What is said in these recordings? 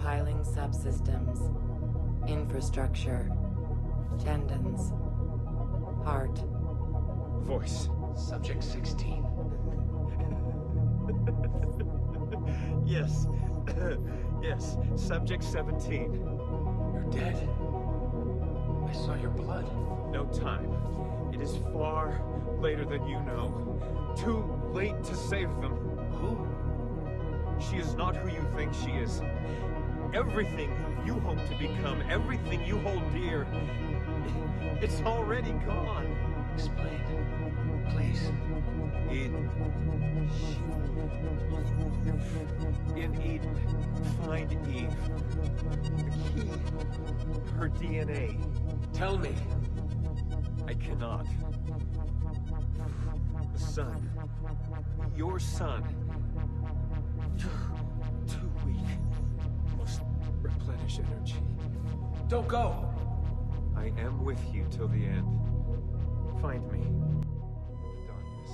Compiling subsystems. Infrastructure. Tendons. Heart. Voice. Subject 16. yes. yes. Subject 17. You're dead. I saw your blood. No time. It is far later than you know. Too late to save them. Who? She is not who you think she is. Everything you hope to become, everything you hold dear, it's already gone. Explain. Please. Eden. In Eden, find Eve. The key. Her DNA. Tell me. I cannot. The sun. Your son. Too weak. Must replenish energy. Don't go. I am with you till the end. Find me. in the Darkness.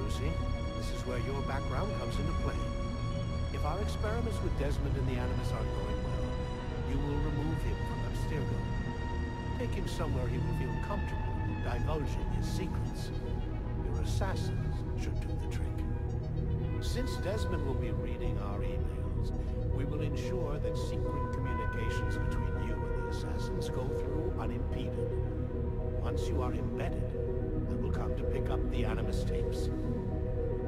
Lucy, this is where your background comes into play. If our experiments with Desmond and the Animus aren't going well, you will remove him from Abstergo. Take him somewhere he will feel comfortable divulging his secrets. Your assassins should do the trick. Since Desmond will be reading our emails, we will ensure that secret communications between you and the assassins go through unimpeded. Once you are embedded, I will come to pick up the Animus tapes.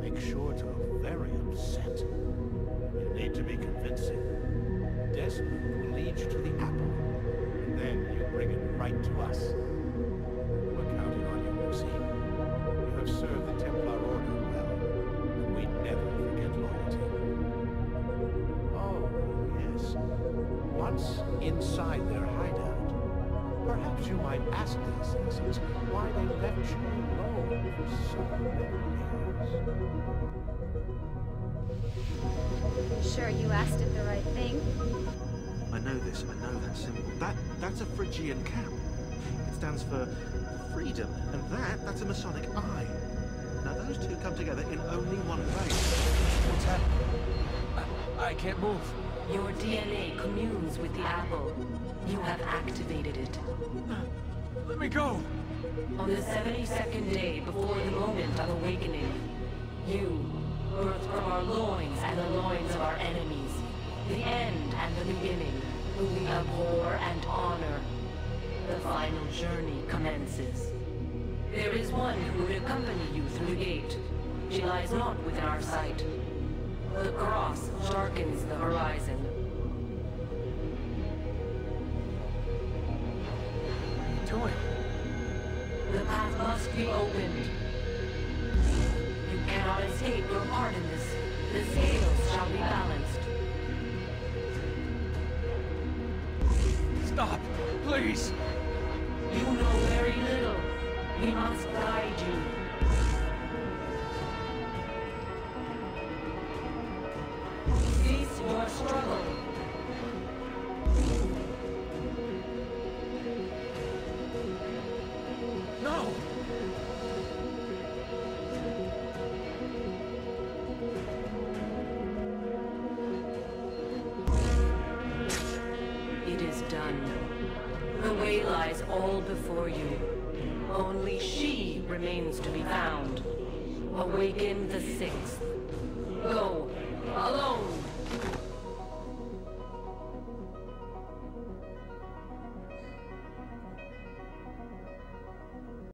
Make sure to very upset. Need to be convincing. Desmond will lead you to the apple. And then you bring it right to us. We're counting on you, Lucy. You have served the Templar Order well, and we never forget loyalty. Oh, yes. Once inside their hideout, perhaps you might ask the assassins why they left you alone for so many years. Sure you asked it the right thing? I know this, I know that symbol. That, that's a Phrygian cap. It stands for freedom, and that, that's a Masonic eye. Now those two come together in only one place. What's happening? I, I can't move. Your DNA communes with the apple. You have activated it. Let me go. On the 72nd day before the moment of awakening, you, birthed from our loins and the loins of our enemies, the end and the beginning, whom we abhor and honor, the final journey commences. There is one who would accompany you through the gate. She lies not within our sight. The cross darkens the horizon. Are? The path must be opened. You cannot escape your part in this. The Stop. Please. You know very little. We must guide you. Lies all before you. Only she remains to be found. Awaken the sixth. Go, alone,